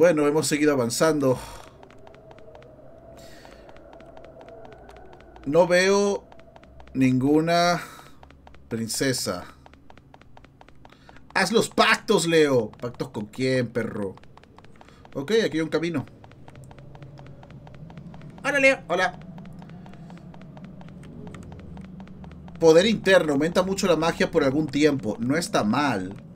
Bueno, hemos seguido avanzando. No veo ninguna princesa. Haz los pactos, Leo. ¿Pactos con quién, perro? Ok, aquí hay un camino. Hola, Leo. Hola. Poder interno. Aumenta mucho la magia por algún tiempo. No está mal.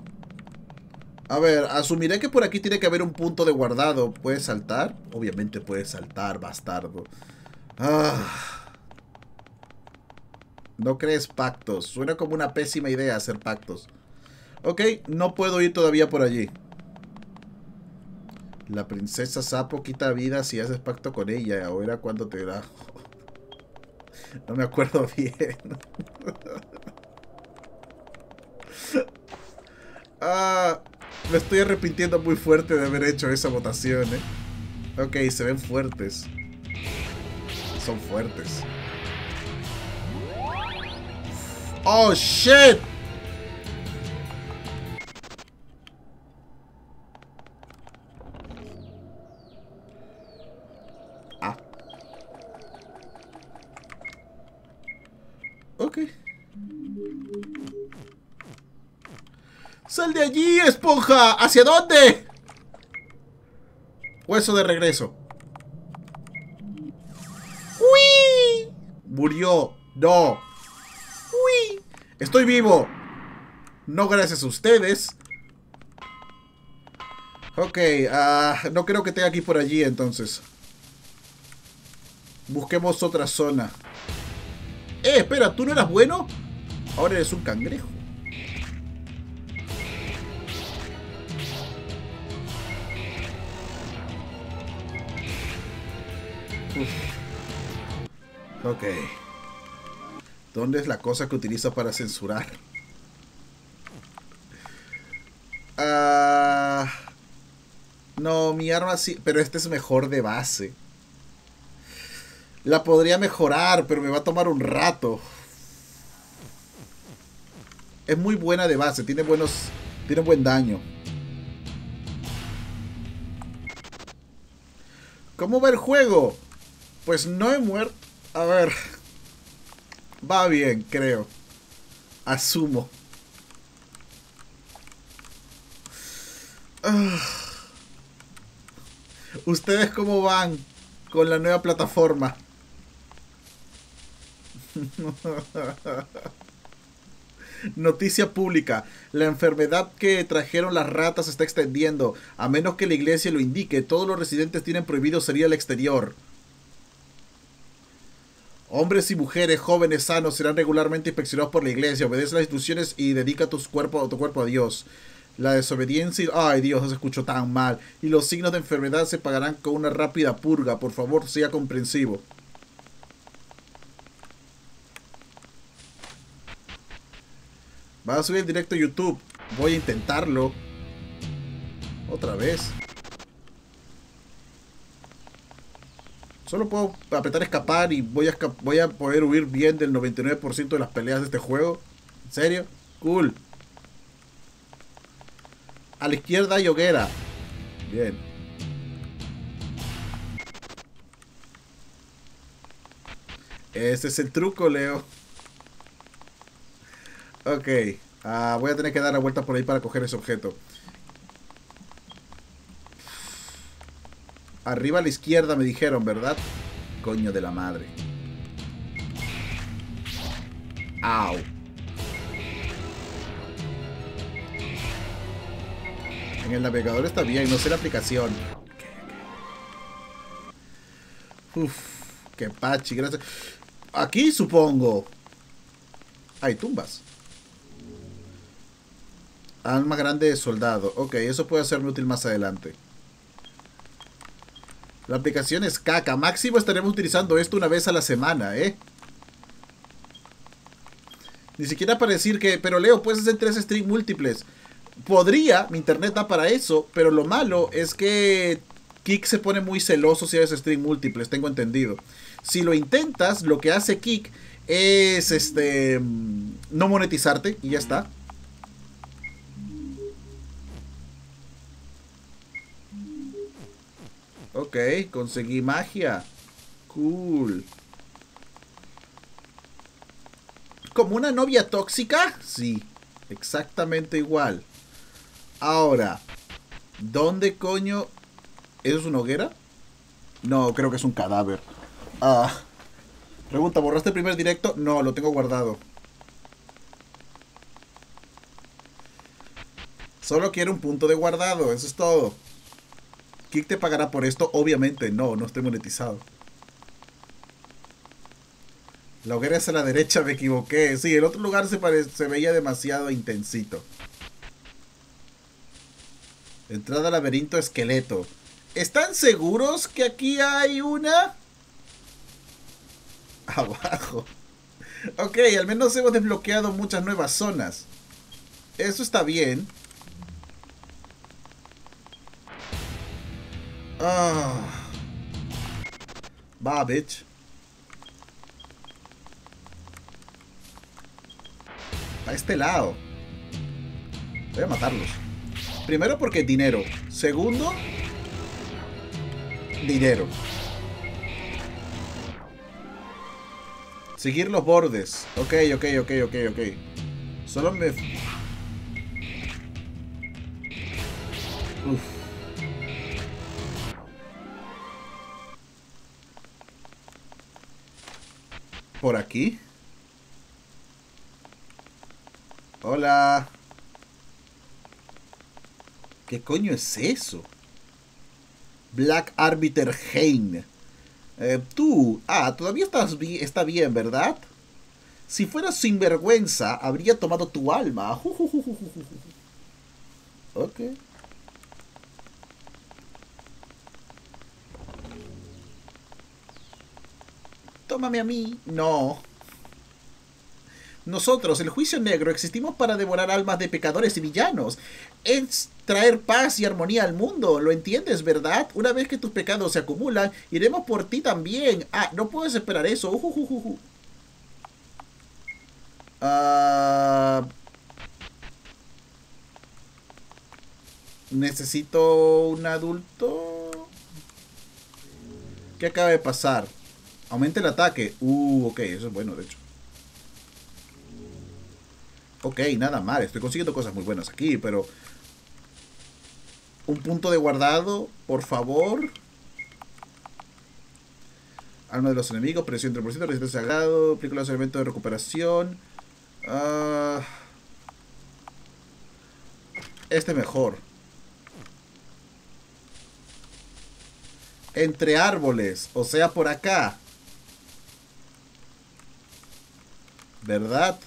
A ver, asumiré que por aquí tiene que haber un punto de guardado. ¿Puedes saltar? Obviamente puedes saltar, bastardo. Ah. No crees pactos. Suena como una pésima idea hacer pactos. Ok, no puedo ir todavía por allí. La princesa Sapo quita vida si haces pacto con ella. Era cuando te da... No me acuerdo bien. ah, me estoy arrepintiendo muy fuerte de haber hecho esa votación, ¿eh? Ok, se ven fuertes. Son fuertes. ¡Oh, shit! Allí, esponja! ¿Hacia dónde? Hueso de regreso. ¡Uy! Murió. No. ¡Uy! Estoy vivo. No gracias a ustedes. Ok, ah, no creo que tenga aquí por allí entonces. Busquemos otra zona. Eh, espera, ¿tú no eras bueno? Ahora eres un cangrejo. Ok. ¿Dónde es la cosa que utiliza para censurar? Ah, no, mi arma sí, pero este es mejor de base. La podría mejorar, pero me va a tomar un rato. Es muy buena de base, tiene buenos. Tiene buen daño. ¿Cómo va el juego? Pues no he muerto. A ver. Va bien, creo. Asumo. Ah. ¿Ustedes cómo van con la nueva plataforma? Noticia pública. La enfermedad que trajeron las ratas se está extendiendo. A menos que la iglesia lo indique, todos los residentes tienen prohibido salir al exterior. Hombres y mujeres jóvenes sanos serán regularmente inspeccionados por la iglesia. Obedece las instrucciones y dedica tu cuerpo, tu cuerpo a Dios. La desobediencia... Ay Dios, no se escuchó tan mal. Y los signos de enfermedad se pagarán con una rápida purga. Por favor, sea comprensivo. Va a subir directo a YouTube. Voy a intentarlo. Otra vez. Solo puedo apretar escapar y voy a, voy a poder huir bien del 99% de las peleas de este juego. ¿En serio? Cool. A la izquierda hay hoguera. Bien. Ese es el truco, Leo. Ok. Ah, voy a tener que dar la vuelta por ahí para coger ese objeto. Arriba a la izquierda me dijeron, ¿verdad? Coño de la madre. Au. En el navegador está bien, no sé la aplicación. Uf, qué pachi, gracias. Aquí supongo. Hay tumbas. Alma grande de soldado. Ok, eso puede serme útil más adelante. La aplicación es caca. Máximo estaremos utilizando esto una vez a la semana, ¿eh? Ni siquiera para decir que... Pero Leo, puedes hacer tres streams múltiples. Podría, mi internet da para eso, pero lo malo es que Kik se pone muy celoso si haces stream múltiples, tengo entendido. Si lo intentas, lo que hace Kik es este no monetizarte y ya está. Ok, conseguí magia. Cool. ¿Como una novia tóxica? Sí, exactamente igual. Ahora, ¿dónde coño? ¿Eso es una hoguera? No, creo que es un cadáver. Ah. Pregunta, ¿borraste el primer directo? No, lo tengo guardado. Solo quiero un punto de guardado, eso es todo. ¿Kik te pagará por esto? Obviamente no, no estoy monetizado. La hoguera es a la derecha, me equivoqué. Sí, el otro lugar se, se veía demasiado intensito. Entrada al laberinto esqueleto. ¿Están seguros que aquí hay una? Abajo. Ok, al menos hemos desbloqueado muchas nuevas zonas. Eso está bien. Ah. Va, bitch. A este lado. Voy a matarlos. Primero porque dinero. Segundo, dinero. Seguir los bordes. Ok, ok, ok, ok, ok. Solo me... Por aquí. Hola. ¿Qué coño es eso? Black Arbiter Hein. Eh, tú, ah, todavía estás está bien, ¿verdad? Si fueras sinvergüenza, habría tomado tu alma. ok. Tómame a mí. No. Nosotros, el juicio negro, existimos para devorar almas de pecadores y villanos. Es traer paz y armonía al mundo. ¿Lo entiendes, verdad? Una vez que tus pecados se acumulan, iremos por ti también. Ah, no puedes esperar eso. Uh, Necesito un adulto. ¿Qué acaba de pasar? Aumenta el ataque. Uh, ok, eso es bueno, de hecho. Ok, nada mal. Estoy consiguiendo cosas muy buenas aquí, pero... Un punto de guardado, por favor. Alma de los enemigos, presión 3%, resistencia sagrado, película de elementos de recuperación. Uh, este mejor. Entre árboles, o sea, por acá. ¿Verdad?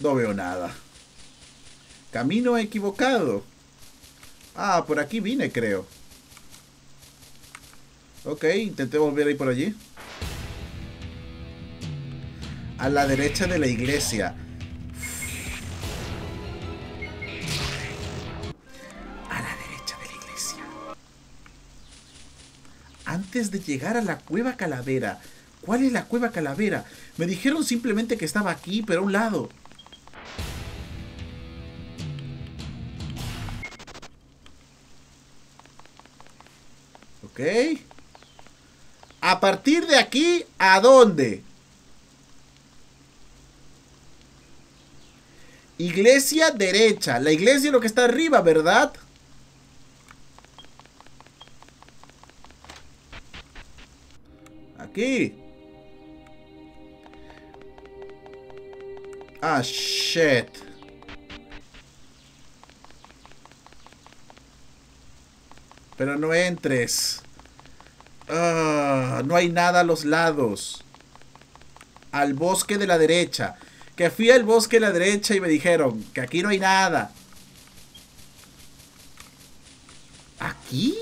No veo nada. Camino equivocado. Ah, por aquí vine, creo. Ok, intenté volver ahí por allí. A la derecha de la iglesia. De llegar a la cueva calavera. ¿Cuál es la cueva calavera? Me dijeron simplemente que estaba aquí, pero a un lado. Ok. A partir de aquí, ¿a dónde? Iglesia derecha. La iglesia es lo que está arriba, ¿verdad? Aquí. Ah, shit. Pero no entres. Ah, no hay nada a los lados. Al bosque de la derecha. Que fui al bosque de la derecha y me dijeron que aquí no hay nada. ¿Aquí?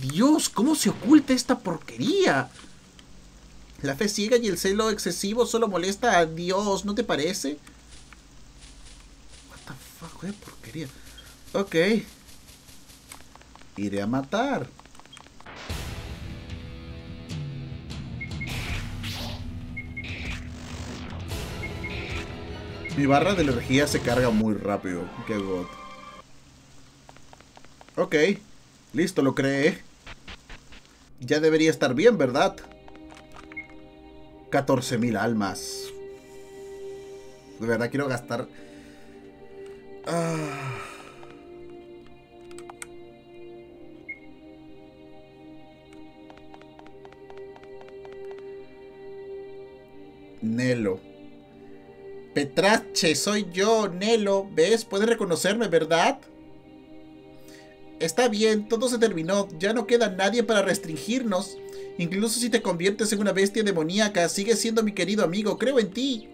Dios, ¿cómo se oculta esta porquería? La fe ciega y el celo excesivo solo molesta a Dios, ¿no te parece? What the fuck, qué porquería. Ok. Iré a matar. Mi barra de energía se carga muy rápido. Qué god. Ok. Listo, lo creé. Ya debería estar bien, ¿verdad? 14.000 almas. De verdad quiero gastar... Ah. Nelo. Petrache, soy yo, Nelo. ¿Ves? Puedes reconocerme, ¿verdad? Está bien, todo se terminó. Ya no queda nadie para restringirnos. Incluso si te conviertes en una bestia demoníaca, sigues siendo mi querido amigo. Creo en ti.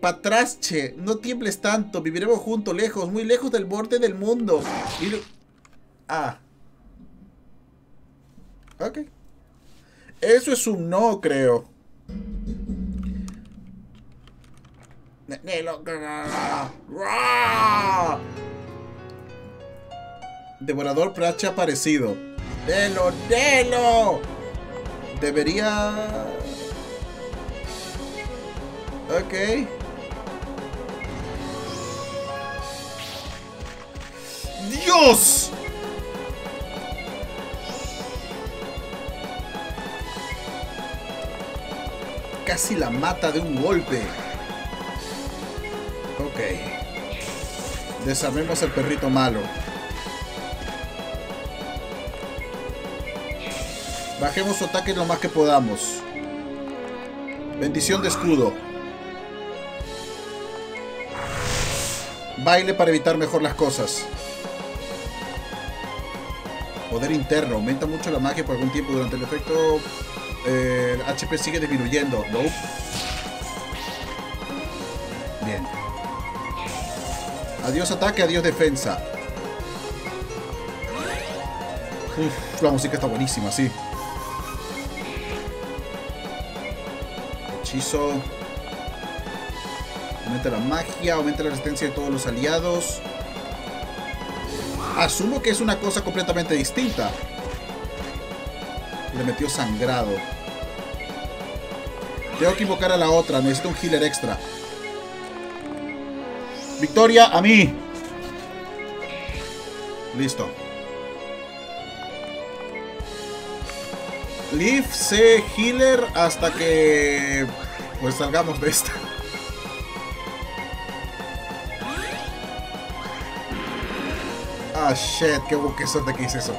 Patrache, no tiembles tanto. Viviremos juntos, lejos, muy lejos del borde del mundo. Ah. Ok. Eso es un no, creo. Devorador Prache aparecido. ¡Delo, delo! Debería... Ok. ¡Dios! Casi la mata de un golpe. Ok. Desarmemos al perrito malo. Bajemos su ataque lo más que podamos. Bendición de escudo. Baile para evitar mejor las cosas. Poder interno. Aumenta mucho la magia por algún tiempo durante el efecto el HP sigue disminuyendo. Bien. Adiós ataque, adiós defensa. Uf, la música está buenísima, sí. Hechizo. Aumenta la magia, aumenta la resistencia de todos los aliados. Asumo que es una cosa completamente distinta. Le metió sangrado. Tengo que invocar a la otra. Necesito un healer extra. Victoria, a mí. Listo. Leaf C healer hasta que pues salgamos de esta. Ah, shit, qué, suerte que hice eso.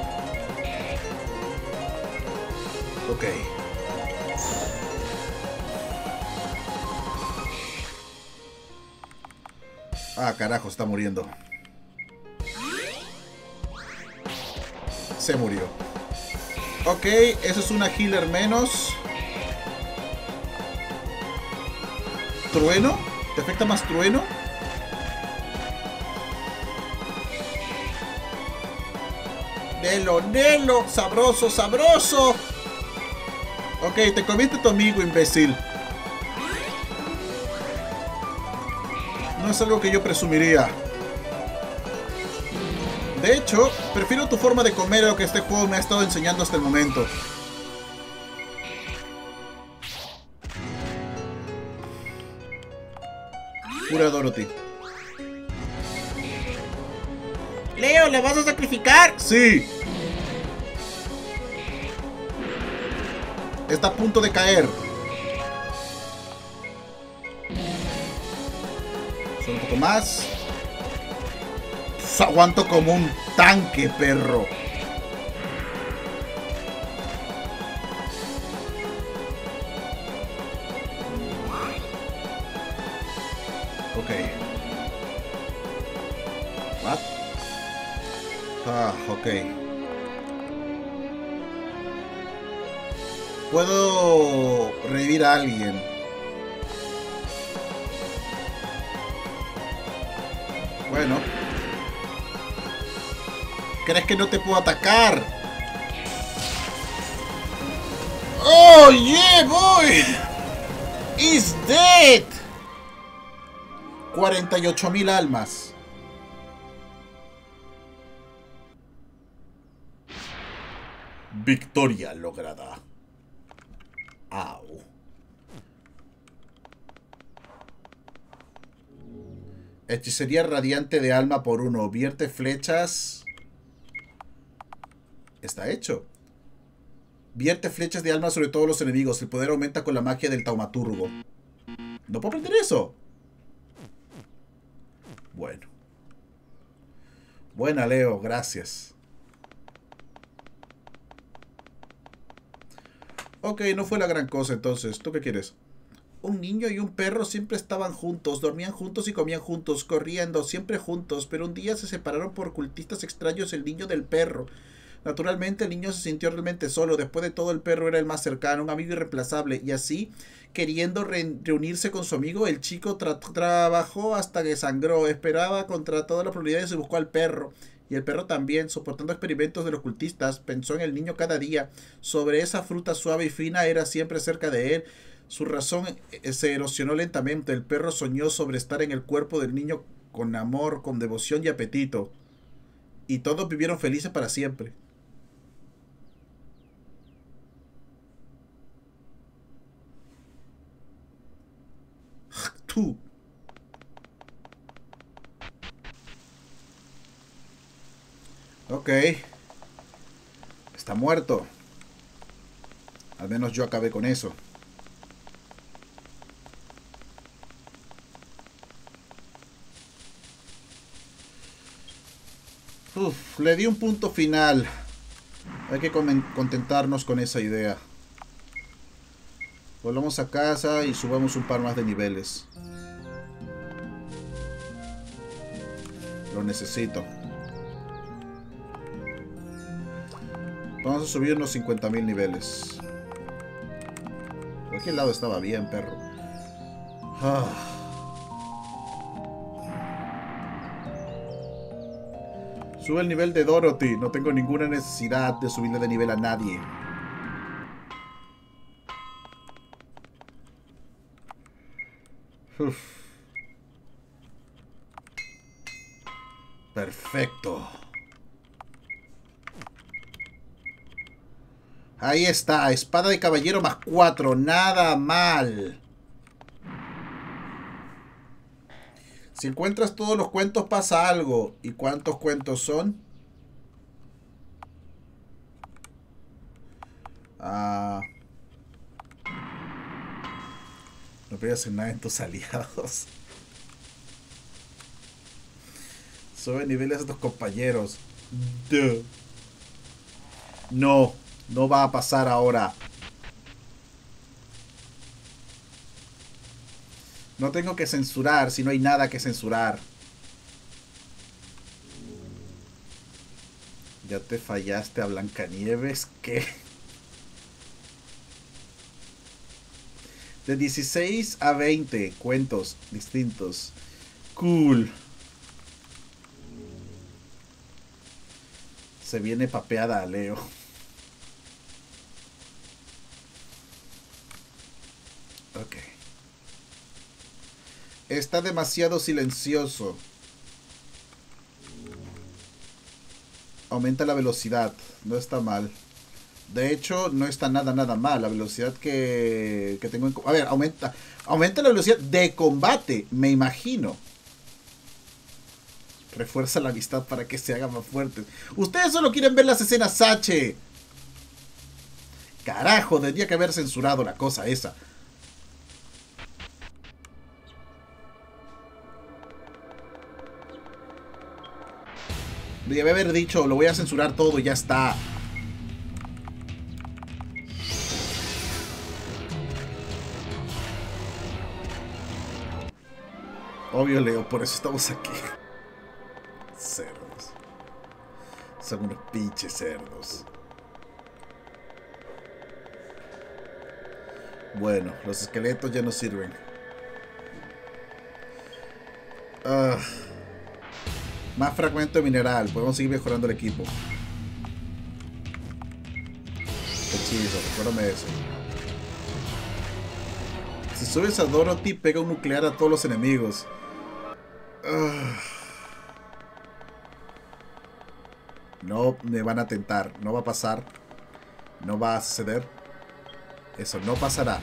Ok. Ah, carajo, está muriendo. Se murió. Ok, eso es una healer menos. ¿Trueno? ¿Te afecta más trueno? Nelo, Nelo, sabroso, sabroso. Ok, te comiste tu amigo, imbécil. No es algo que yo presumiría. De hecho, prefiero tu forma de comer a lo que este juego me ha estado enseñando hasta el momento. Pura Dorothy. Leo, ¿le vas a sacrificar? Sí. Está a punto de caer. un poco más. aguanto como un tanque, perro. Ah, ok. Puedo revivir a alguien. Bueno. ¿Crees que no te puedo atacar? ¡Oh, yeah, boy! ¡Is dead! 48.000 almas. Victoria lograda. Au. Hechicería radiante de alma por uno. Vierte flechas. Está hecho. Vierte flechas de alma sobre todos los enemigos. El poder aumenta con la magia del taumaturgo. ¿No puedo aprender eso? Bueno. Buena, Leo. Gracias. Ok, no fue la gran cosa entonces. ¿Tú qué quieres? Un niño y un perro siempre estaban juntos, dormían juntos y comían juntos, corriendo, siempre juntos, pero un día se separaron por cultistas extraños el niño del perro. Naturalmente el niño se sintió realmente solo, después de todo el perro era el más cercano, un amigo irreemplazable, y así, queriendo reunirse con su amigo, el chico trabajó hasta que sangró, esperaba contra todas las probabilidades y buscó al perro. Y el perro también, soportando experimentos de los cultistas, pensó en el niño cada día. Sobre esa fruta suave y fina era siempre cerca de él. Su razón eh, se erosionó lentamente. El perro soñó sobre estar en el cuerpo del niño con amor, con devoción y apetito. Y todos vivieron felices para siempre. Ok. Está muerto. Al menos yo acabé con eso. Uf, le di un punto final. Hay que contentarnos con esa idea. Volvamos a casa y subamos un par más de niveles. Lo necesito. Vamos a subir unos 50.000 niveles. Por aquel lado estaba bien, perro. Ah. Sube el nivel de Dorothy. No tengo ninguna necesidad de subirle de nivel a nadie. Perfecto. Ahí está, espada de caballero más 4, nada mal. Si encuentras todos los cuentos pasa algo. ¿Y cuántos cuentos son? Ah... No pegas en nada en tus aliados. Sube niveles a tus compañeros. No, no va a pasar ahora. No tengo que censurar si no hay nada que censurar. Ya te fallaste a Blancanieves, ¿qué? De 16 a 20 cuentos distintos. Cool. Se viene papeada a Leo. Ok. Está demasiado silencioso. Aumenta la velocidad. No está mal. De hecho, no está nada, nada mal. La velocidad que, que tengo en... A ver, aumenta, aumenta la velocidad de combate, me imagino. Refuerza la amistad para que se haga más fuerte. Ustedes solo quieren ver las escenas H. Carajo, tendría que haber censurado la cosa esa. Debe haber dicho, lo voy a censurar todo y ya está. Obvio, Leo, por eso estamos aquí. Cerdos. Son unos pinches cerdos. Bueno, los esqueletos ya no sirven. Ah. Más fragmento de mineral. Podemos seguir mejorando el equipo. Hechizo, recuérdame eso. Si subes a Dorothy, pega un nuclear a todos los enemigos. No me van a tentar, no va a pasar, no va a suceder. Eso no pasará.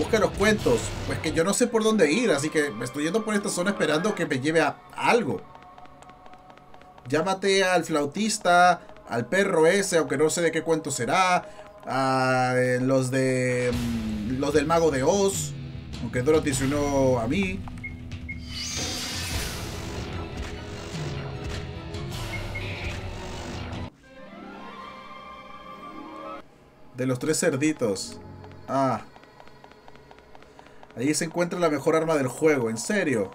Busca los cuentos. Pues que yo no sé por dónde ir, así que me estoy yendo por esta zona esperando que me lleve a algo. Llámate al flautista, al perro ese, aunque no sé de qué cuento será. A los de. mm, Los del mago de Oz. Aunque Dorothy se unió a mí. De los tres cerditos. Ah. Ahí se encuentra la mejor arma del juego, en serio.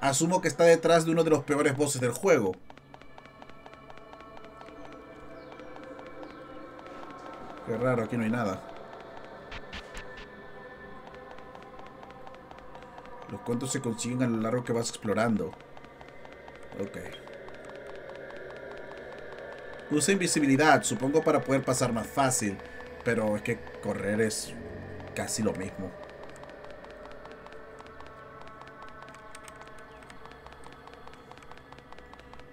Asumo que está detrás de uno de los peores bosses del juego. Qué raro, aquí no hay nada. Los cuentos se consiguen a lo largo que vas explorando. Ok. Usa invisibilidad, supongo para poder pasar más fácil. Pero es que correr es casi lo mismo.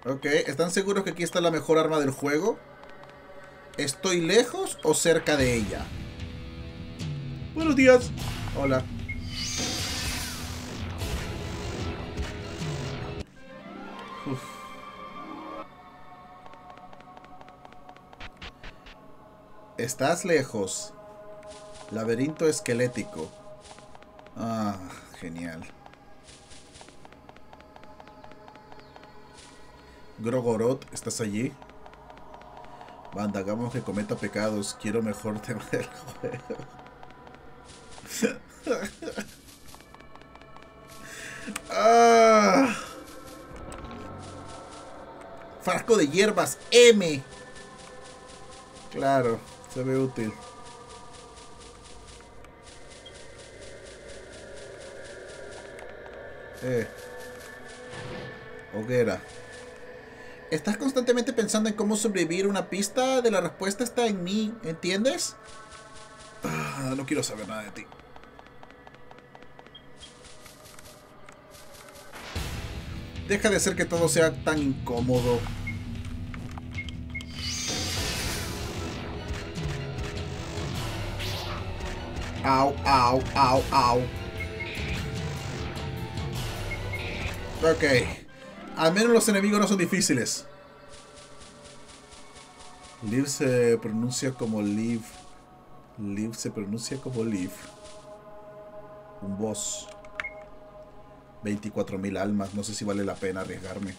Ok, ¿están seguros que aquí está la mejor arma del juego? ¿Estoy lejos o cerca de ella? Buenos días. Hola. Estás lejos. Laberinto esquelético. Ah, genial. Grogoroth, ¿estás allí? Banda, hagamos que cometa pecados. Quiero mejor tema del juego. ah. De hierbas M. Claro, se ve útil. Eh. Hoguera. Estás constantemente pensando en cómo sobrevivir una pista de la respuesta está en mí, ¿entiendes? Ah, no quiero saber nada de ti. Deja de ser que todo sea tan incómodo. Au, au, au, au. Ok. Al menos los enemigos no son difíciles. Liv se pronuncia como Liv. Liv se pronuncia como Liv. Un boss. 24.000 almas. No sé si vale la pena arriesgarme.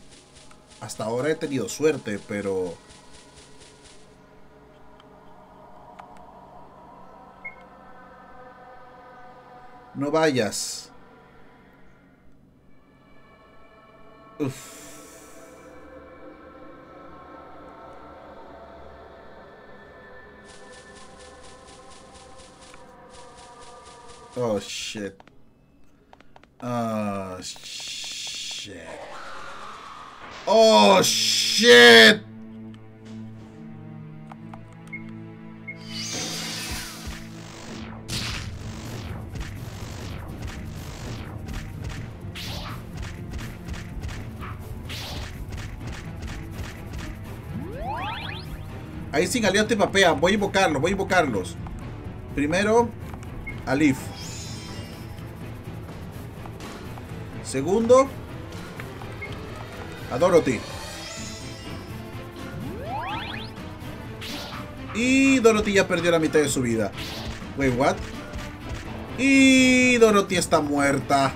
Hasta ahora he tenido suerte, pero... No vayas. Uf. Oh shit. Oh shit. Oh shit. Ahí sin aliados te papean. Voy a invocarlos, voy a invocarlos. Primero, a Leaf. Segundo, a Dorothy. Y Dorothy ya perdió la mitad de su vida. Wait, what? Y Dorothy está muerta.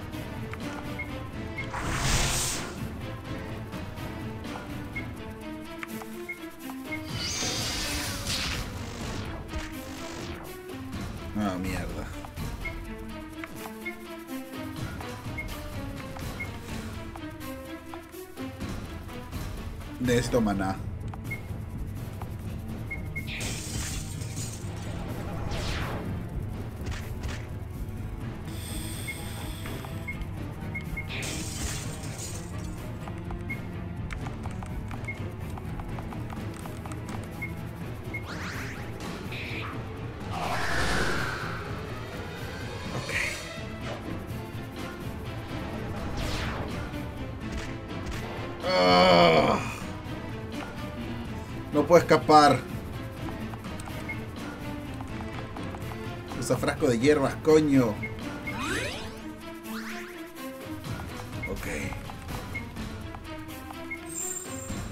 Necesito maná. Puedo escapar. a frasco de hierbas, coño. Ok.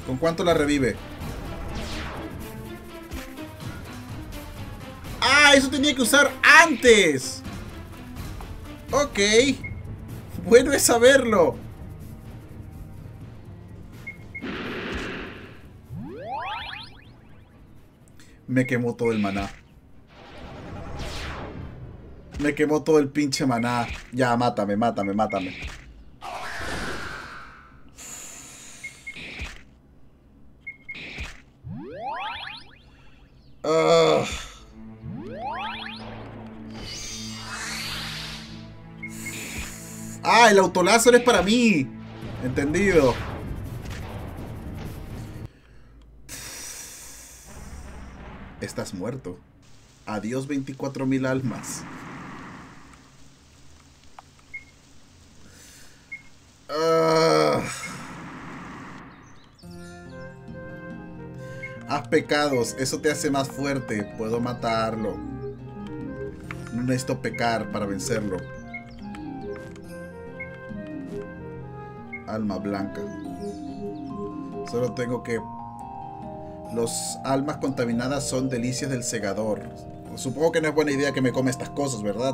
¿Con cuánto la revive? ¡Ah! Eso tenía que usar antes. Ok. Bueno es saberlo. Me quemó todo el maná. Me quemó todo el pinche maná. Ya, mátame, mátame, mátame. Ah. ah, el autoláser es para mí. Entendido. Estás muerto. Adiós 24.000 almas. Ah. Haz pecados, eso te hace más fuerte. Puedo matarlo. No necesito pecar para vencerlo. Alma blanca. Solo tengo que los almas contaminadas son delicias del segador. Supongo que no es buena idea que me come estas cosas, ¿verdad?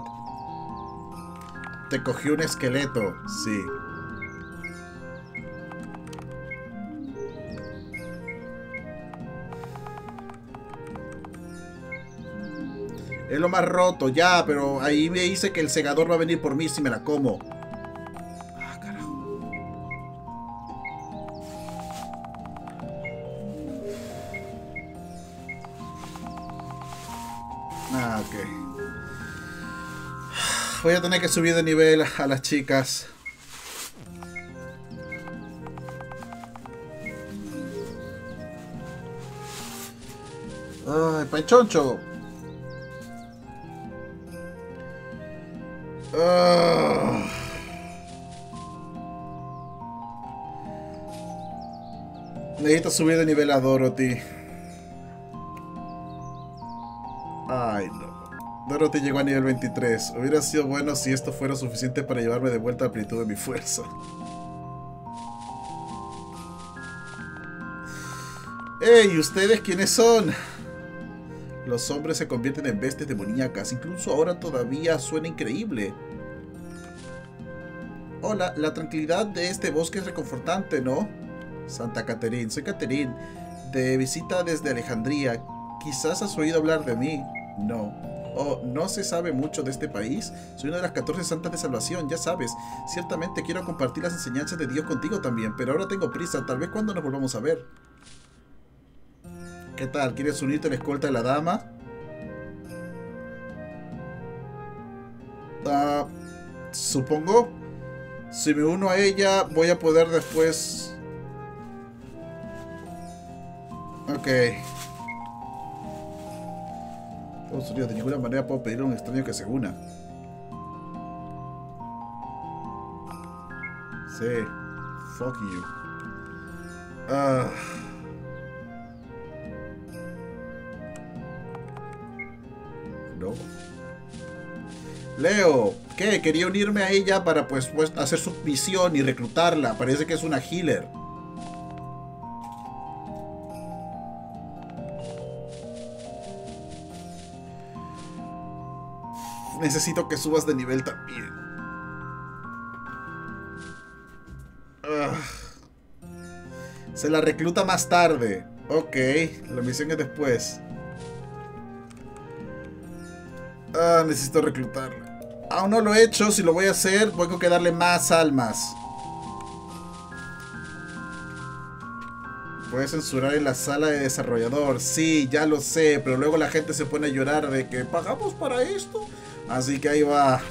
Te cogí un esqueleto, sí. Es lo más roto, ya, pero ahí me dice que el segador va a venir por mí si me la como. Voy a tener que subir de nivel a las chicas. Ay, pechoncho. Ah. Necesito subir de nivel a Dorothy. Te llegó a nivel 23. Hubiera sido bueno si esto fuera suficiente para llevarme de vuelta a plenitud de mi fuerza. ¡Ey! ¿Ustedes quiénes son? Los hombres se convierten en bestias demoníacas. Incluso ahora todavía suena increíble. Hola, la tranquilidad de este bosque es reconfortante, ¿no? Santa Caterine, soy Caterine, de visita desde Alejandría. Quizás has oído hablar de mí. No. Oh, no se sabe mucho de este país. Soy una de las 14 santas de salvación, ya sabes. Ciertamente quiero compartir las enseñanzas de Dios contigo también, pero ahora tengo prisa. Tal vez cuando nos volvamos a ver. ¿Qué tal? ¿Quieres unirte a la escolta de la dama? Ah, supongo. Si me uno a ella, voy a poder después... Ok. De ninguna manera puedo pedir a un extraño que se una. Sí. Fuck you. Ah. No. Leo, ¿qué? Quería unirme a ella para pues, pues hacer su misión y reclutarla. Parece que es una healer. Necesito que subas de nivel también. Ah. Se la recluta más tarde. Ok, la misión es después. Ah, necesito reclutarla. Aún no lo he hecho, si lo voy a hacer, tengo que darle más almas. Puedes censurar en la sala de desarrollador. Sí, ya lo sé, pero luego la gente se pone a llorar de que pagamos para esto. Así que ahí va.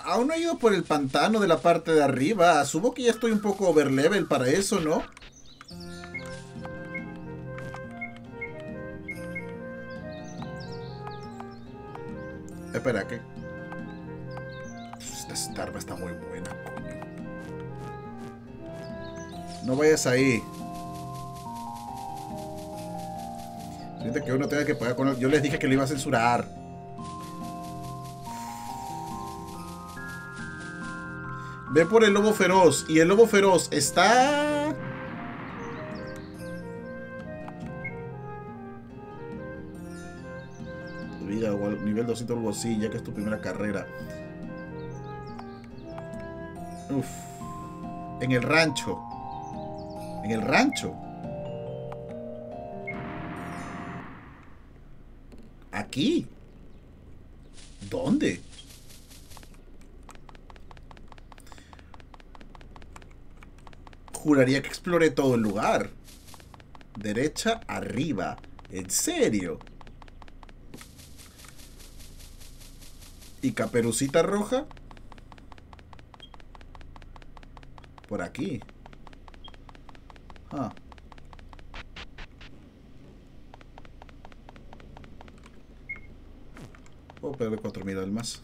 Aún no he ido por el pantano de la parte de arriba. Asumo que ya estoy un poco overlevel para eso, ¿no? Espera, ¿qué? Esta arma está muy buena, No vayas ahí. Siente que uno tenga que pagar con... Yo les dije que lo iba a censurar. Ve por el lobo feroz. Y el lobo feroz está... Vida, nivel 200 algo así, ya que es tu primera carrera. Uf. En el rancho. En el rancho. Aquí. ¿Dónde? Juraría que exploré todo el lugar. Derecha, arriba. ¿En serio? ¿Y caperucita roja? Por aquí. Ah. Puedo perder 4000 almas.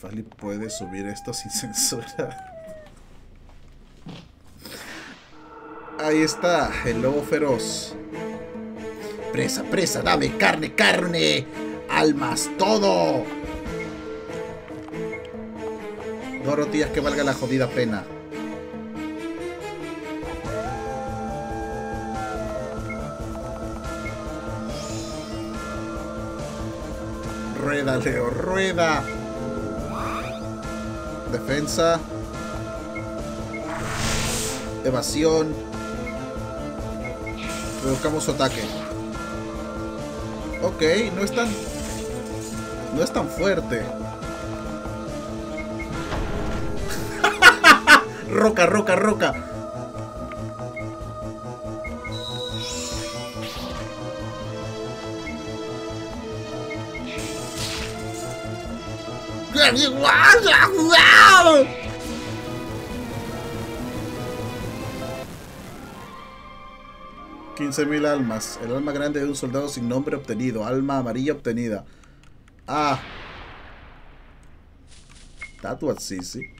Fali puede subir esto sin censura. Ahí está, el lobo feroz. Presa, presa, dame carne, carne. Almas, todo. Dos rotillas que valga la jodida pena. Rueda, Leo, rueda. Defensa. Evasión. Reduzcamos su ataque. Ok, no es tan... No es tan fuerte. Roca, roca, roca. mil almas. El alma grande de un soldado sin nombre obtenido. Alma amarilla obtenida. Ah. That was easy.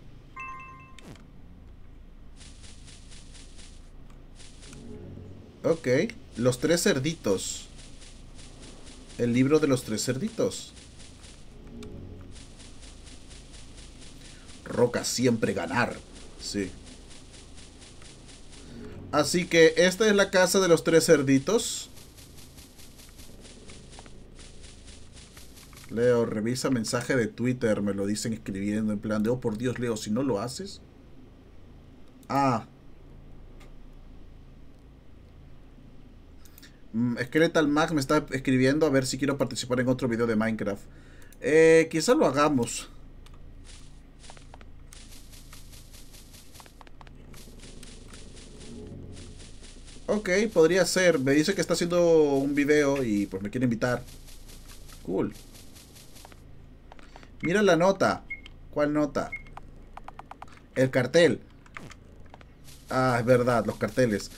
Ok. Los tres cerditos. El libro de los tres cerditos. Roca siempre ganar. Sí. Así que esta es la casa de los tres cerditos. Leo, revisa mensaje de Twitter, me lo dicen escribiendo en plan de, oh por Dios, Leo, si no lo haces. Ah. Skeletal Mag me está escribiendo a ver si quiero participar en otro video de Minecraft. Eh, quizá lo hagamos. Ok, podría ser. Me dice que está haciendo un video y pues me quiere invitar. Cool. Mira la nota. ¿Cuál nota? El cartel. Ah, es verdad, los carteles.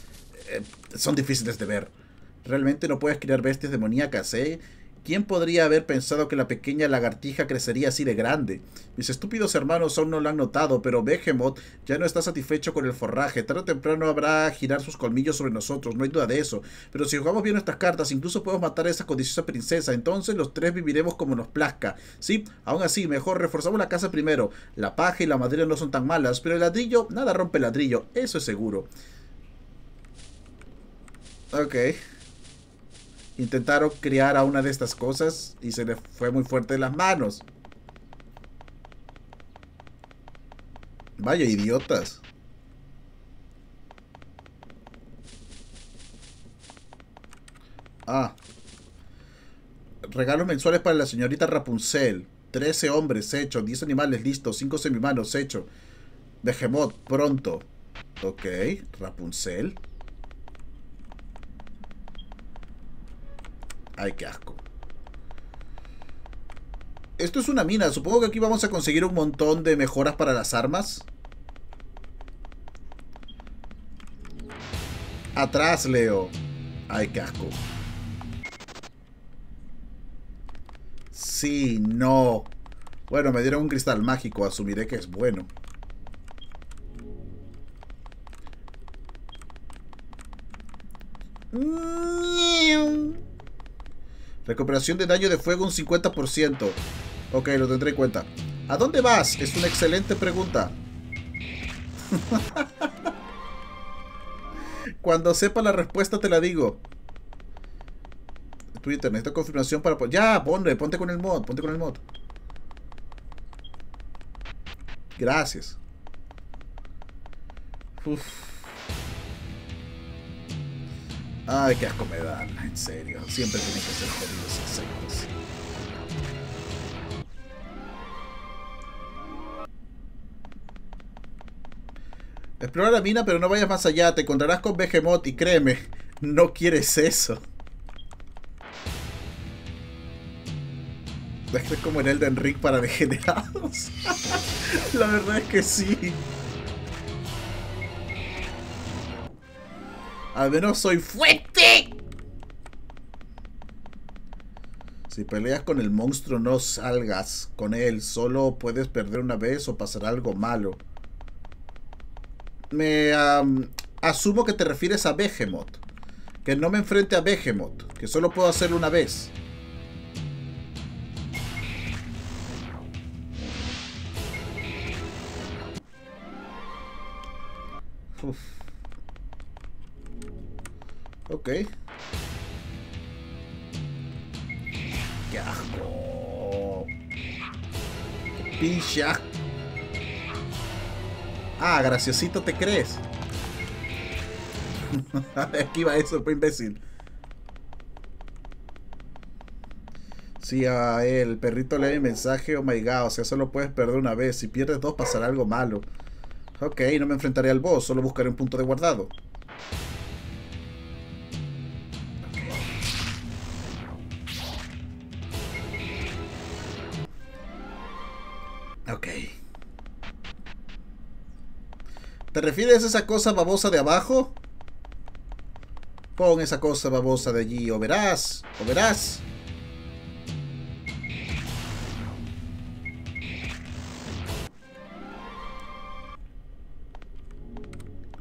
Eh, son difíciles de ver. Realmente no puedes criar bestias demoníacas, ¿eh? ¿Quién podría haber pensado que la pequeña lagartija crecería así de grande? Mis estúpidos hermanos aún no lo han notado, pero Behemoth ya no está satisfecho con el forraje. Tarde o temprano habrá girar sus colmillos sobre nosotros, no hay duda de eso. Pero si jugamos bien nuestras cartas, incluso podemos matar a esa codiciosa princesa. Entonces los tres viviremos como nos plazca. Sí, aún así, mejor reforzamos la casa primero. La paja y la madera no son tan malas, pero el ladrillo, nada rompe el ladrillo, eso es seguro. Ok intentaron criar a una de estas cosas y se le fue muy fuerte de las manos. Vaya idiotas. Ah. Regalos mensuales para la señorita Rapunzel. 13 hombres, hecho. 10 animales, listos. 5 semimanos, hecho. Behemoth, pronto. Ok, Rapunzel. Ay, qué asco. Esto es una mina. Supongo que aquí vamos a conseguir un montón de mejoras para las armas. Atrás, Leo. Ay, qué asco. Sí, no. Bueno, me dieron un cristal mágico, asumiré que es bueno. Recuperación de daño de fuego un 50%. Ok, lo tendré en cuenta. ¿A dónde vas? Es una excelente pregunta. Cuando sepa la respuesta te la digo. Twitter, necesito confirmación para... Ya, ponle, ponte con el mod, ponte con el mod. Gracias. Uf. Ay, qué asco me dan, en serio. Siempre tienen que ser jodidos insectos. Explora la mina, pero no vayas más allá. Te encontrarás con Behemoth y créeme, no quieres eso. Es como en Elden Ring para degenerados. la verdad es que sí. Al menos soy fuerte. Si peleas con el monstruo no salgas con él. Solo puedes perder una vez o pasar algo malo. Me asumo que te refieres a Behemoth. Que no me enfrente a Behemoth. Que solo puedo hacerlo una vez. Uf. Ok. ¡Qué asco! ¡Qué pinche Ah, graciosito te crees. Aquí va eso, pues imbécil. Sí, a el perrito lee el mensaje, oh my god, o sea, solo puedes perder una vez. Si pierdes dos, pasará algo malo. Ok, no me enfrentaré al boss, solo buscaré un punto de guardado. ¿Te refieres a esa cosa babosa de abajo? Pon esa cosa babosa de allí, o verás, o verás.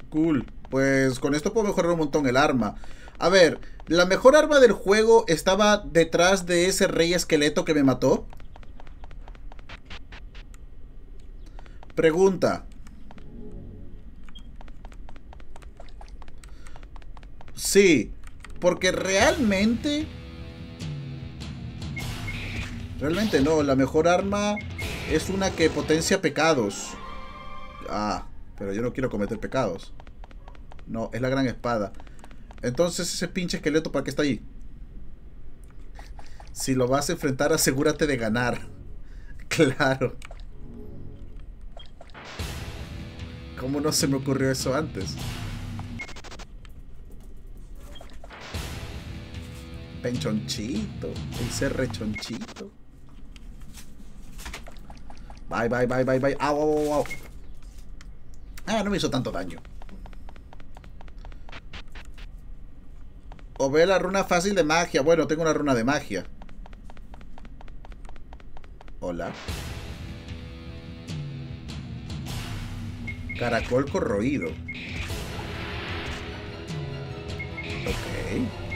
Cool. Pues con esto puedo mejorar un montón el arma. A ver, la mejor arma del juego estaba detrás de ese rey esqueleto que me mató. Pregunta. Sí, porque realmente... Realmente no, la mejor arma es una que potencia pecados. Ah, pero yo no quiero cometer pecados. No, es la gran espada. Entonces ese pinche esqueleto, ¿para qué está ahí? Si lo vas a enfrentar, asegúrate de ganar. Claro. ¿Cómo no se me ocurrió eso antes? Penchonchito. Ese rechonchito. Bye, bye, bye, bye, bye. Ah, no me hizo tanto daño. O ve la runa fácil de magia. Bueno, tengo una runa de magia. Hola. Caracol corroído. Ok.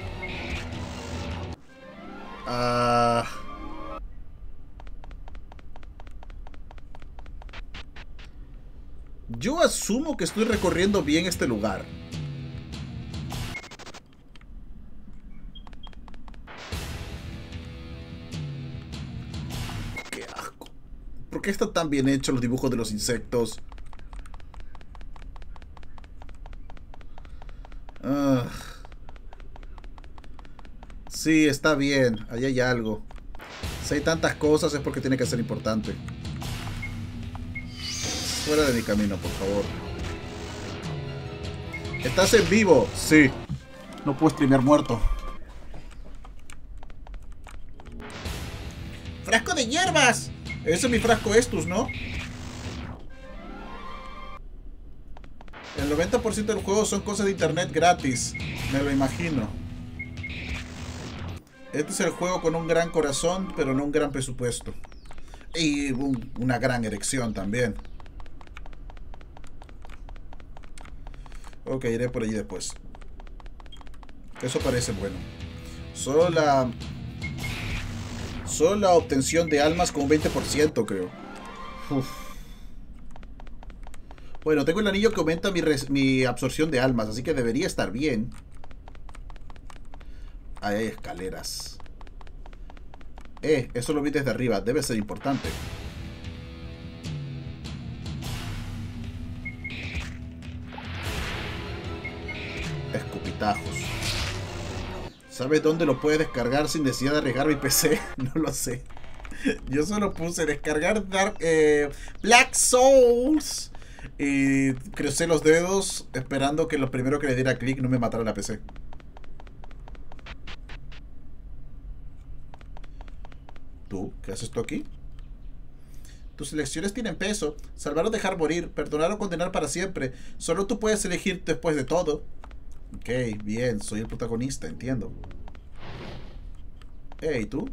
Ah... Yo asumo que estoy recorriendo bien este lugar. Qué asco. ¿Por qué está tan bien hecho los dibujos de los insectos? Ah. Sí, está bien. Ahí hay algo. Si hay tantas cosas es porque tiene que ser importante. Fuera de mi camino, por favor. ¿Estás en vivo? Sí. No puedo streamear muerto. ¡Frasco de hierbas! Ese es mi frasco Estus, ¿no? El 90% del juego son cosas de internet gratis. Me lo imagino. Este es el juego con un gran corazón, pero no un gran presupuesto. Y una gran erección también. Ok, iré por allí después. Eso parece bueno. Solo la... Solo la obtención de almas con un 20%, creo. Bueno, tengo el anillo que aumenta mi, mi absorción de almas, así que debería estar bien. Ahí hay escaleras. Eh, eso lo vi desde arriba, debe ser importante. Escupitajos. ¿Sabes dónde lo puedes descargar sin necesidad de arriesgar mi PC? no lo sé. Yo solo puse descargar Dark, eh, Black Souls. Y crucé los dedos esperando que lo primero que le diera clic no me matara la PC. ¿Tú? ¿Qué haces tú aquí? Tus elecciones tienen peso. Salvar o dejar morir. Perdonar o condenar para siempre. Solo tú puedes elegir después de todo. Ok, bien, soy el protagonista, entiendo. Hey, ¿tú?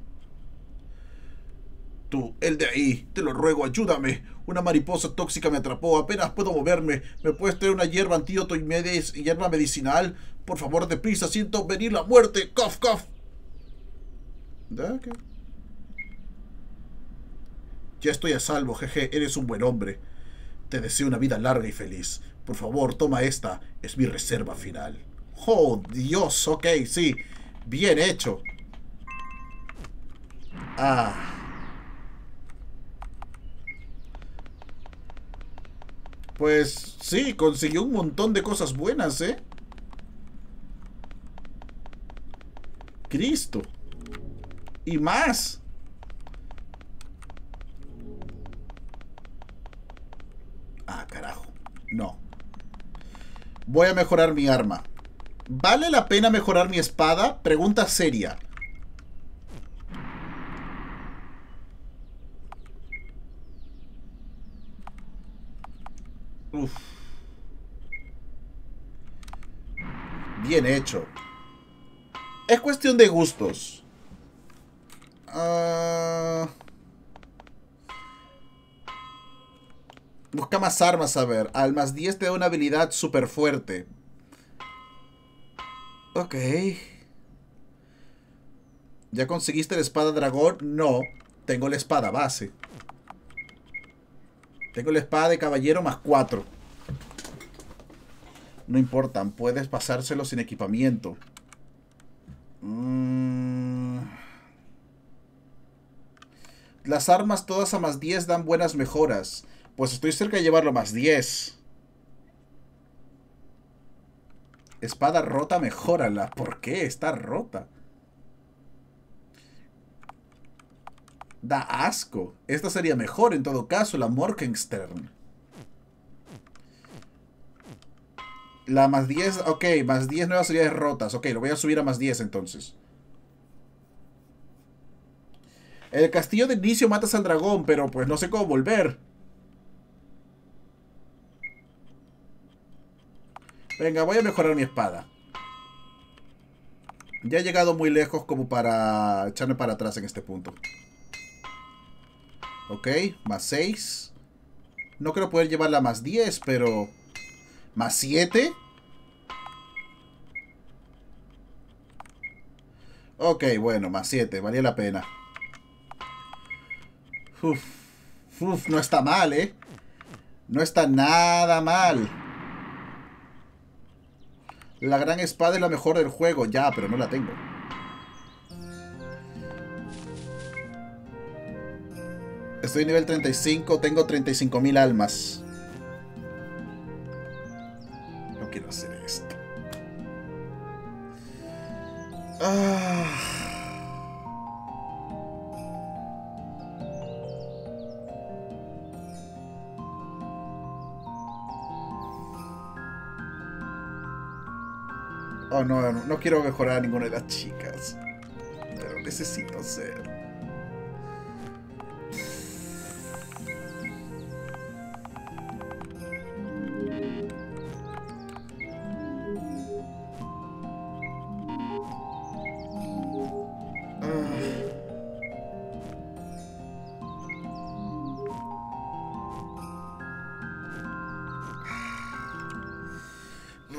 Tú, el de ahí, te lo ruego, ayúdame. Una mariposa tóxica me atrapó, apenas puedo moverme. ¿Me puedes traer una hierba antídoto y, y hierba medicinal? Por favor, deprisa, siento venir la muerte. Cough, cough. Ya estoy a salvo, jeje, eres un buen hombre. Te deseo una vida larga y feliz. Por favor, toma esta, es mi reserva final. Oh, Dios, ok, sí. Bien hecho. Ah. Pues sí, consiguió un montón de cosas buenas, ¿eh? Cristo. Y más. No. Voy a mejorar mi arma. ¿Vale la pena mejorar mi espada? Pregunta seria. Uf. Bien hecho. Es cuestión de gustos. Ah. Busca más armas, a ver. Al más 10 te da una habilidad súper fuerte. Ok. ¿Ya conseguiste la espada dragón? No. Tengo la espada base. Tengo la espada de caballero más 4. No importan. Puedes pasárselo sin equipamiento. Mm. Las armas todas a más 10 dan buenas mejoras. Pues estoy cerca de llevarlo más 10. Espada rota, mejórala. ¿Por qué? Está rota. Da asco. Esta sería mejor en todo caso, la Morgenstern. La más 10, ok, más 10 nuevas series rotas. Ok, lo voy a subir a más 10 entonces. El castillo de inicio matas al dragón, pero pues no sé cómo volver. Venga, voy a mejorar mi espada. Ya he llegado muy lejos como para echarme para atrás en este punto. Ok, más 6. No creo poder llevarla más 10, pero... ¿Más 7? Ok, bueno, más 7. Valía la pena. Uf, uf, no está mal, ¿eh? No está nada mal. La gran espada es la mejor del juego. Ya, pero no la tengo. Estoy nivel 35, tengo 35.000 almas. No quiero hacer esto. Ah. No, no, quiero mejorar a ninguna de las chicas. Pero necesito ser.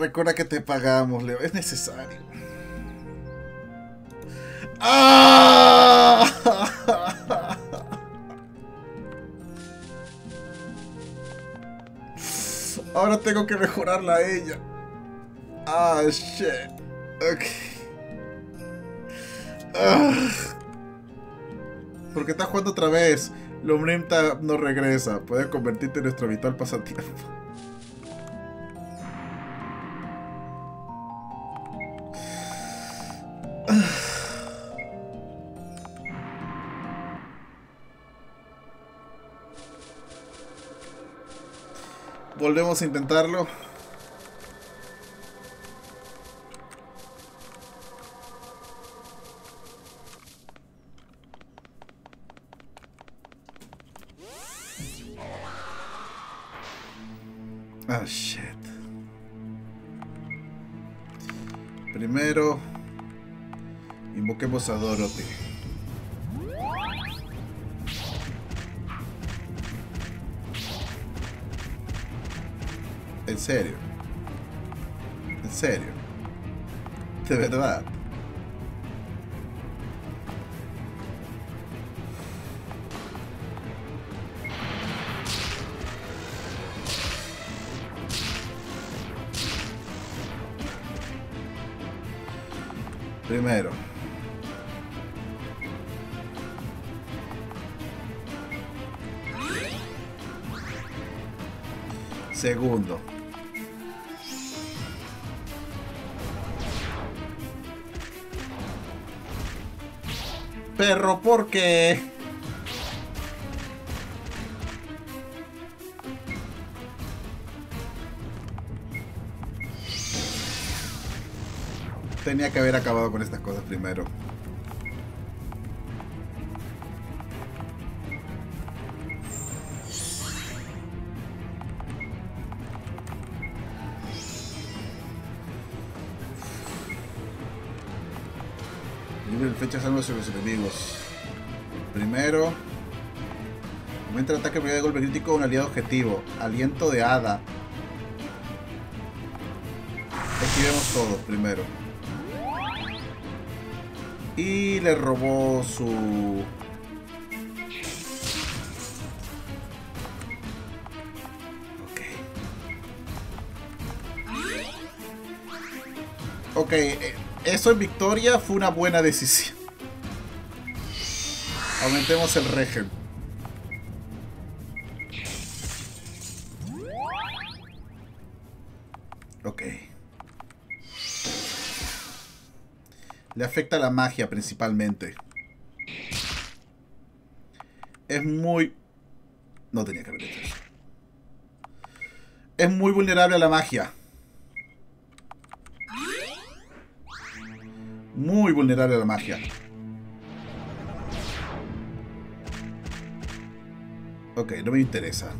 Recuerda que te pagamos, Leo. Es necesario. ¡Ah! Ahora tengo que mejorarla a ella. Ah, shit. Ok. Ah. Porque está jugando otra vez. Lumrimta no regresa. Puedes convertirte en nuestro habitual pasatiempo. Volvemos a intentarlo. Tenía que haber acabado con estas cosas primero. Libre flechas armas sobre los enemigos. Primero. Aumenta el ataque primero de golpe crítico a un aliado objetivo. Aliento de hada. Activemos todos primero. Y le robó su... Ok. Eh, eso en victoria fue una buena decisión. Aumentemos el regen. Le afecta la magia principalmente. Es muy... No tenía que haber hecho eso. Es muy vulnerable a la magia. Muy vulnerable a la magia. Ok, no me interesa.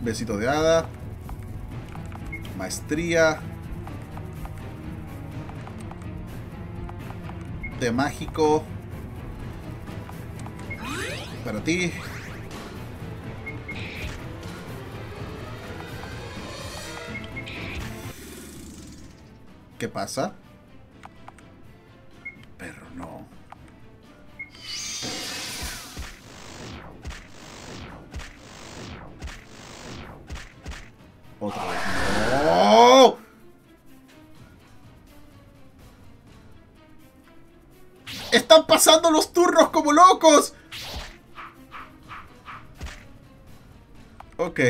Besito de hada. Maestría. De mágico. Para ti. ¿Qué pasa? Perro, no. Otra vez. Pasando los turnos como locos! Ok.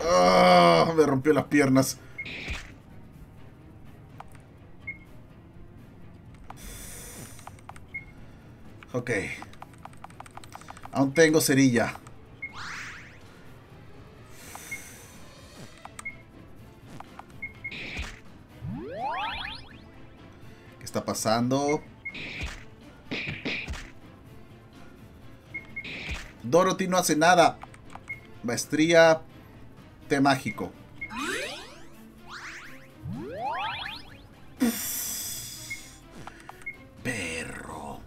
Ah, me rompió las piernas. Ok. Aún tengo cerilla. pasando? Dorothy no hace nada. Maestría té mágico. Perro.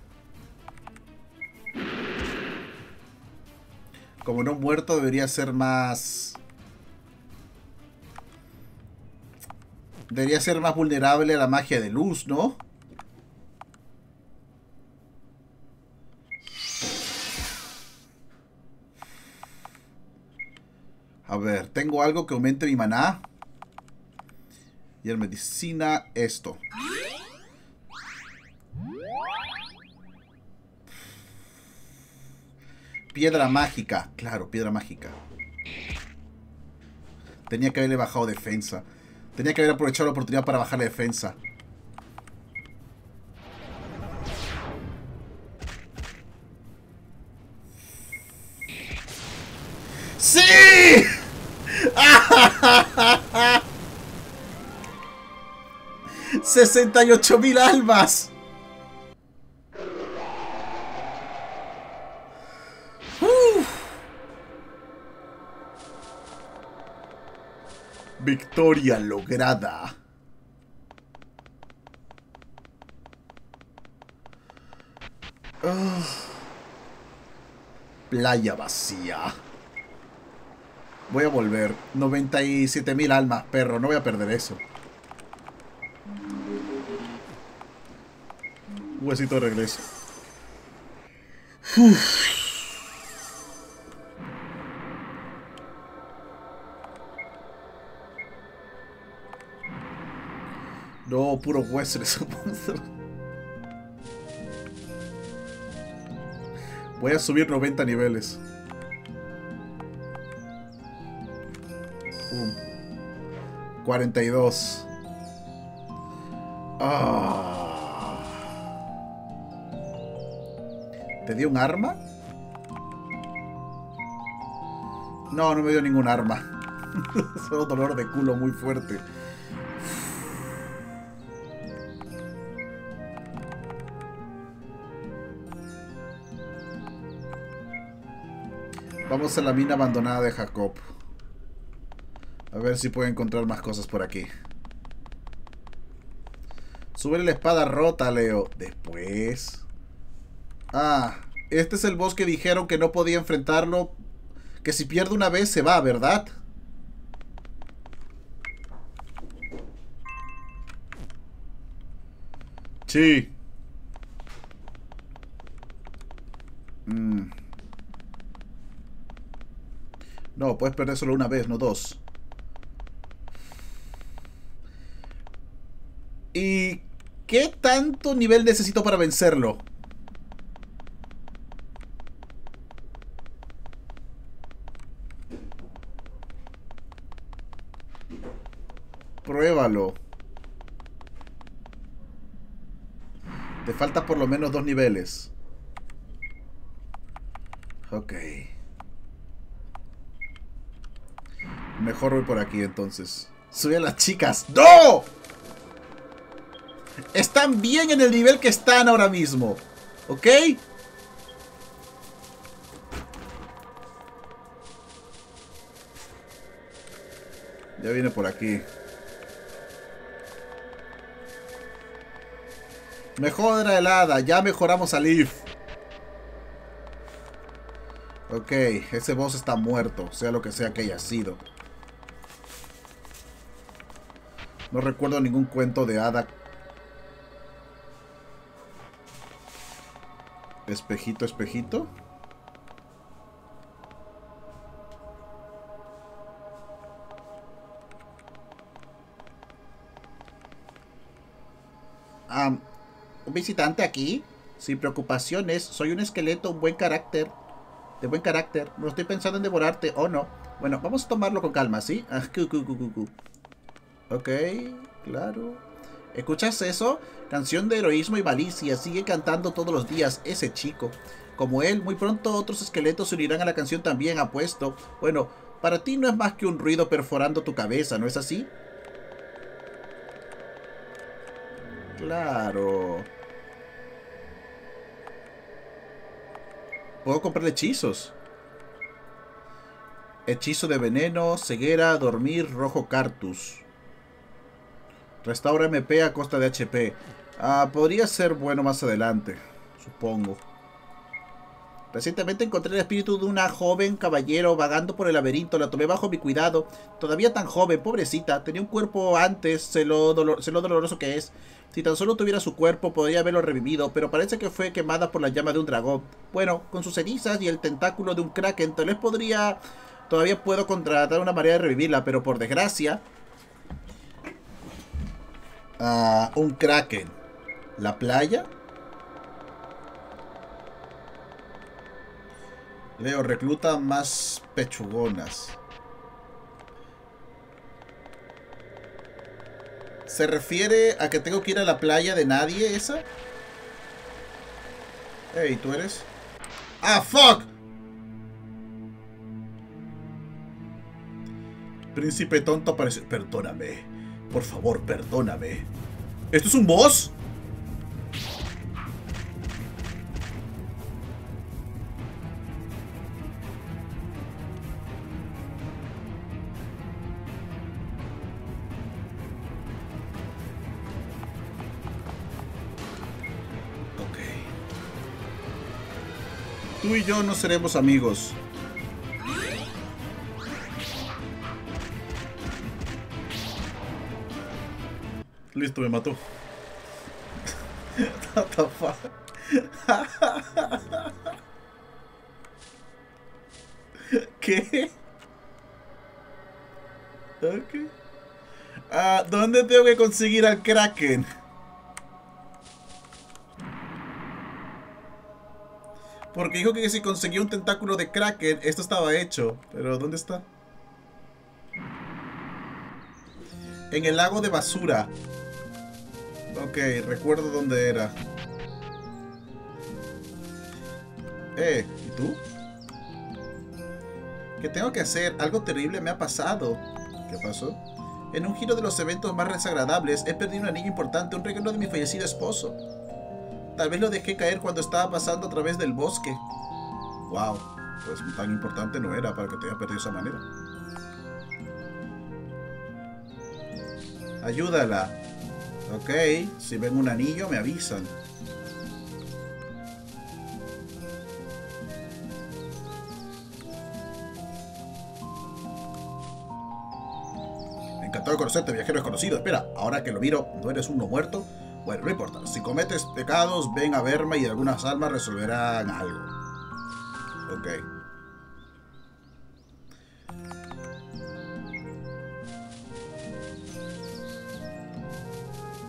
Como no muerto debería ser más... Debería ser más vulnerable a la magia de luz, ¿no? Algo que aumente mi maná. Y en medicina, esto. Piedra mágica. Claro, piedra mágica. Tenía que haberle bajado defensa. Tenía que haber aprovechado la oportunidad para bajar la defensa. ¡68 mil almas! Victoria lograda. Playa vacía. Voy a volver. 97 mil almas, perro. No voy a perder eso. Huesito de regreso. No, puro hueso. Voy a subir 90 niveles. 42. Ah. Dio un arma? No, no me dio ningún arma. Solo dolor de culo muy fuerte. Vamos a la mina abandonada de Jacob. A ver si puedo encontrar más cosas por aquí. Sube la espada rota, Leo. Después. Ah, este es el boss que dijeron que no podía enfrentarlo. Que si pierde una vez se va, ¿verdad? Sí. Mm. No, puedes perder solo una vez, no dos. ¿Y qué tanto nivel necesito para vencerlo? Pruébalo. Te falta por lo menos dos niveles. Ok. Mejor voy por aquí entonces. Sube a las chicas. ¡No! Están bien en el nivel que están ahora mismo. ¿Ok? Ya viene por aquí. Mejora helada. Ya mejoramos a Leaf. Ok, ese boss está muerto, sea lo que sea que haya sido. No recuerdo ningún cuento de hada Espejito, espejito. Visitante aquí? Sin preocupaciones. Soy un esqueleto, un buen carácter. De buen carácter. No estoy pensando en devorarte. ¿O no? Bueno, vamos a tomarlo con calma, ¿sí? Ah, ok, claro. ¿Escuchas eso? Canción de heroísmo y malicia. Sigue cantando todos los días ese chico. Como él, muy pronto otros esqueletos se unirán a la canción también, apuesto. Bueno, para ti no es más que un ruido perforando tu cabeza, ¿no es así? Claro. Puedo comprar hechizos. Hechizo de veneno, ceguera, dormir, rojo cartus. Restaura MP a costa de HP. Ah, podría ser bueno más adelante, supongo. Recientemente encontré el espíritu de una joven caballero vagando por el laberinto. La tomé bajo mi cuidado. Todavía tan joven, pobrecita. Tenía un cuerpo antes, sé lo, doloroso que es. Si tan solo tuviera su cuerpo, podría haberlo revivido, pero parece que fue quemada por la llama de un dragón. Bueno, con sus cenizas y el tentáculo de un kraken, tal vez podría... Todavía puedo contratar una manera de revivirla, pero por desgracia... Ah, un kraken. ¿La playa? Leo, recluta más pechugonas. ¿Se refiere a que tengo que ir a la playa de nadie esa? Hey, ¿tú eres? ¡Ah, fuck! Príncipe tonto aparece. Perdóname. Por favor, perdóname. ¿Esto es un boss? Tú y yo no seremos amigos. Listo, me mató. ¿Qué? Ok. Ah, ¿dónde tengo que conseguir al Kraken? Porque dijo que si conseguía un tentáculo de Kraken, esto estaba hecho. Pero ¿dónde está? En el lago de basura. Ok, recuerdo dónde era. Eh, ¿y tú? ¿Qué tengo que hacer? Algo terrible me ha pasado. ¿Qué pasó? En un giro de los eventos más desagradables, he perdido un anillo importante, un regalo de mi fallecido esposo. Tal vez lo dejé caer cuando estaba pasando a través del bosque. Wow, pues tan importante no era para que te haya perdido esa manera. Ayúdala. Ok, si ven un anillo me avisan. Encantado de conocerte, viajero desconocido. Espera, ahora que lo miro, ¿no eres uno muerto? Bueno, no importa. Si cometes pecados, ven a verme y algunas almas resolverán algo. Ok.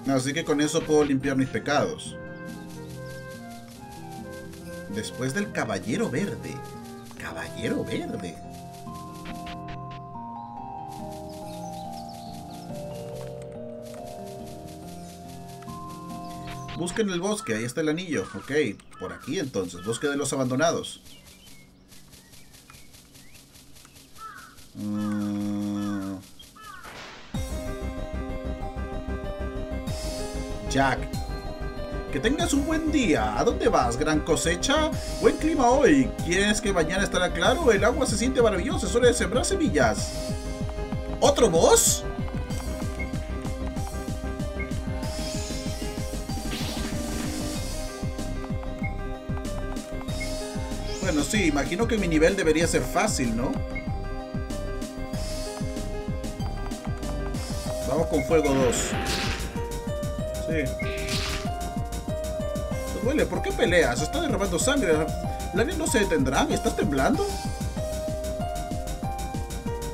Así que con eso puedo limpiar mis pecados. Después del caballero verde. Caballero verde. Busquen el bosque, ahí está el anillo. Ok, por aquí entonces, bosque de los abandonados. Mm. Jack. Que tengas un buen día. ¿A dónde vas? ¿Gran cosecha? Buen clima hoy. ¿Quieres que mañana estará claro? El agua se siente maravillosa. Es hora de sembrar semillas. ¿Otro boss? Imagino que mi nivel debería ser fácil, ¿no? Vamos con fuego 2. Sí. ¿Te duele? ¿Por qué peleas? Está derramando sangre. ¿Lágrimas no se detendrán? ¿Estás temblando?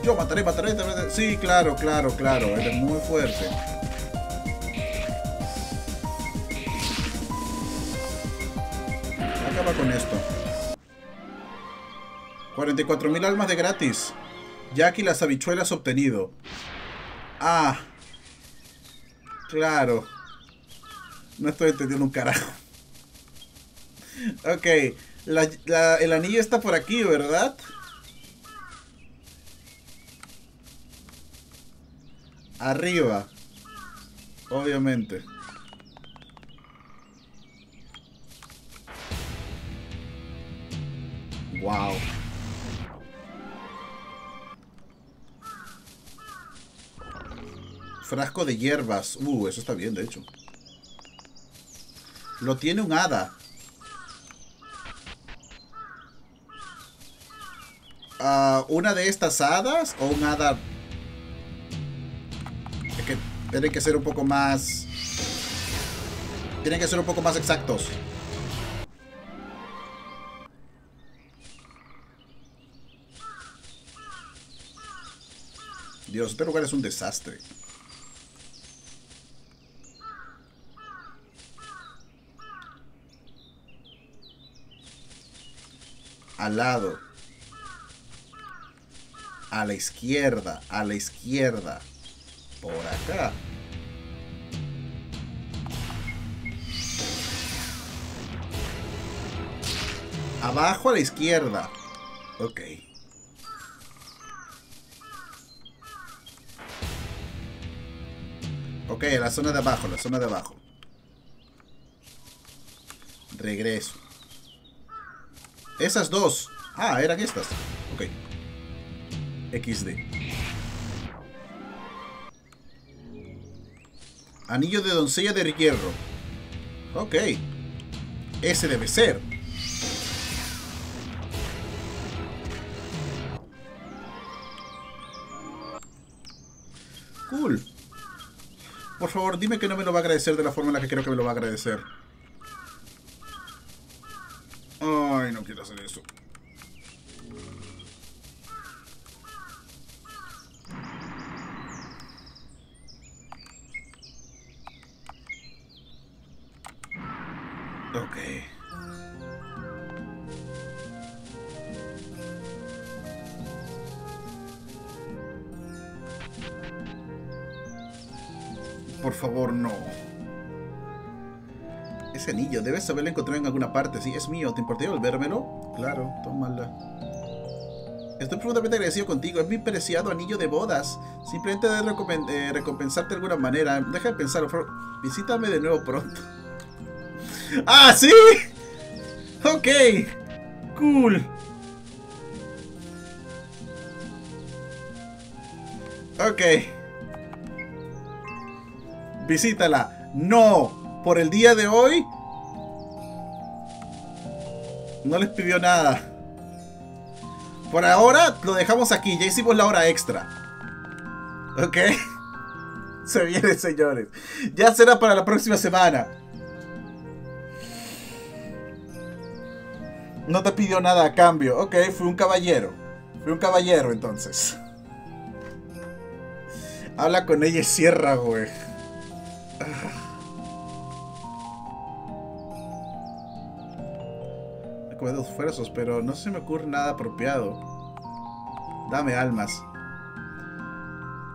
Yo mataré, mataré. Sí, claro, claro, claro. Eres muy fuerte. Acaba con esto. 44.000 almas de gratis. Jack y las habichuelas obtenido. Ah. Claro. No estoy entendiendo un carajo. Ok. el anillo está por aquí, ¿verdad? Arriba. Obviamente. Wow. Frasco de hierbas. Uh, eso está bien, de hecho. Lo tiene un hada. ah, una de estas hadas o un hada... Es que tienen que ser un poco más... Tienen que ser un poco más exactos. Dios, este lugar es un desastre. Al lado. A la izquierda, a la izquierda. Por acá. Abajo a la izquierda. Ok. Ok, la zona de abajo, la zona de abajo. Regreso. Esas dos. Ah, eran estas. Ok. XD. Anillo de doncella de hierro. Ok. Ese debe ser. Cool. Por favor, dime que no me lo va a agradecer de la forma en la que creo que me lo va a agradecer. Ay, no quiero hacer eso. Ok. Por favor, no. Ese anillo, debes haberlo encontrado en alguna parte. Sí, es mío. ¿Te importaría volvérmelo? Claro, tómala. Estoy profundamente agradecido contigo. Es mi preciado anillo de bodas. Simplemente de eh, recompensarte de alguna manera. Deja de pensar, Visítame de nuevo pronto. ¡Ah, sí! Ok. Cool. Ok. Visítala. No por el día de hoy no les pidió nada. Por ahora lo dejamos aquí. Ya hicimos la hora extra. ¿Ok? Se viene, señores. Ya será para la próxima semana. No te pidió nada a cambio. Ok, fui un caballero. Fui un caballero entonces. Habla con ella y cierra, güey. Dos esfuerzos, pero no se me ocurre nada apropiado. Dame almas.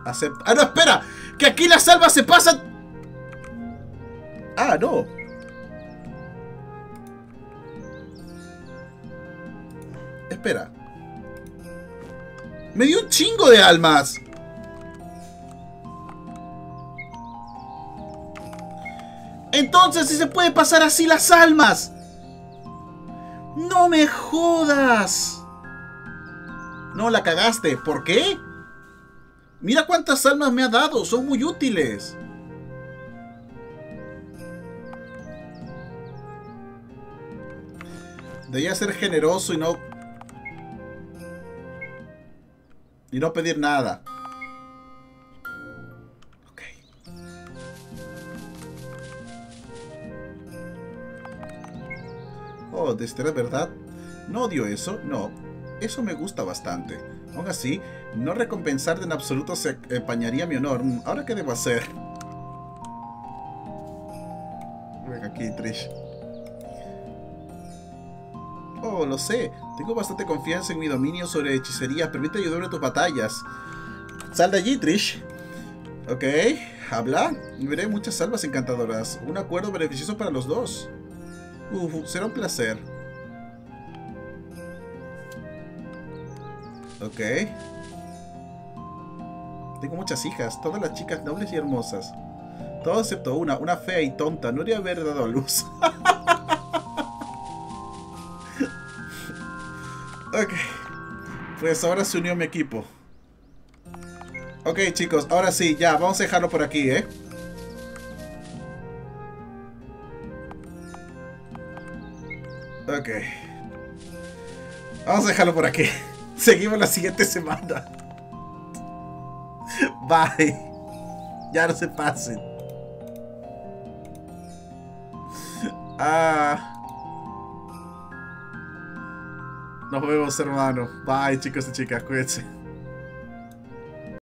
Acepta. ¡Ah, no, espera! ¡Que aquí las almas se pasan! ¡Ah, no! Espera. ¡Me dio un chingo de almas! Entonces, si se puede pasar así las almas. ¡No me jodas! No, la cagaste. ¿Por qué? Mira cuántas almas me ha dado. Son muy útiles. Debía ser generoso y no... Y no pedir nada. Oh, ¿de verdad? No odio eso, no. Eso me gusta bastante. Aún así, no recompensarte en absoluto se empañaría mi honor. ¿Ahora qué debo hacer? Ven aquí, Trish. Oh, lo sé. Tengo bastante confianza en mi dominio sobre hechicería. Permite ayudarme en tus batallas. Sal de allí, Trish. Ok, habla. Veré muchas salvas encantadoras. Un acuerdo beneficioso para los dos. Será un placer. Ok. Tengo muchas hijas, todas las chicas nobles y hermosas. Todo excepto una, una fea y tonta. No haría haber dado a luz. ok. Pues ahora se unió mi equipo. Ok, chicos, ahora sí, ya, vamos a dejarlo por aquí, ¿eh? Ok. Vamos a dejarlo por aquí. Seguimos la siguiente semana. Bye. Ya no se pasen. Ah. Nos vemos, hermano. Bye, chicos y chicas. Cuídense.